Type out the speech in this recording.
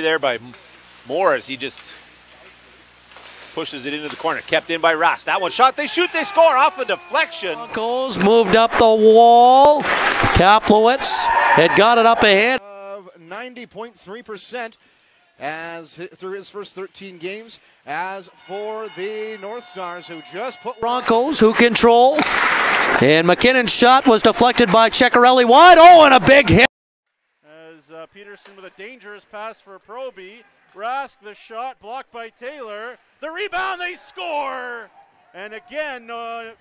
there by Morris. he just pushes it into the corner. Kept in by Ross. That one shot. They shoot. They score off a deflection. Broncos moved up the wall. Kaplowitz had got it up ahead. of 90.3% as through his first 13 games. As for the North Stars, who just put Broncos who control. And McKinnon's shot was deflected by Ceccarelli wide. Oh, and a big hit. Uh, Peterson with a dangerous pass for Proby. Rask the shot blocked by Taylor. The rebound, they score! And again, uh,